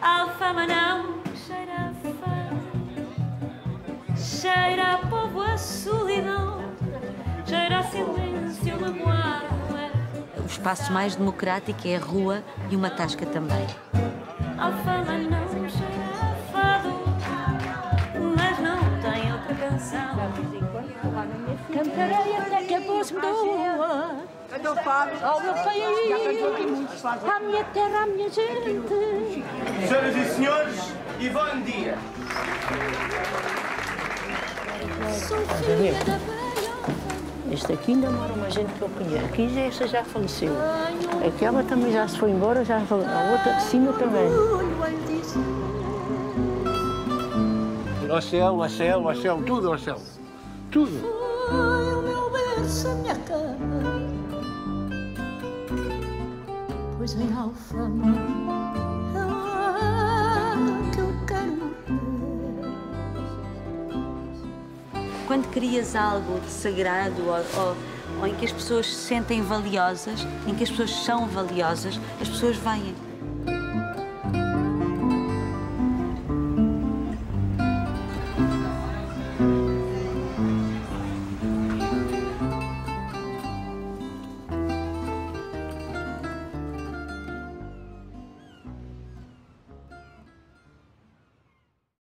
Alfama não cheira a fama, cheira a povo a solidão, cheira a silêncio magoado. O espaço mais democrático é a rua e uma tasca também. Alfama não cheira a fado, mas não tem outra canção. Cantarei até que a voz me doa Ao meu país, à minha terra, à minha gente Senhoras e senhores, Ivone Dias. Sou filha da velha Este aqui ainda mora uma gente que eu conheço. Aqui já, esta já faleceu. Aquela também já se foi embora, já a outra de cima também. Ao céu, ao céu, ao céu, tudo ao céu. Tudo. Foi o meu berço, a minha cama Pois em Alfama Quando crias algo de sagrado ou, ou- ou em que as pessoas se sentem valiosas, em que as pessoas são valiosas, as pessoas vêm.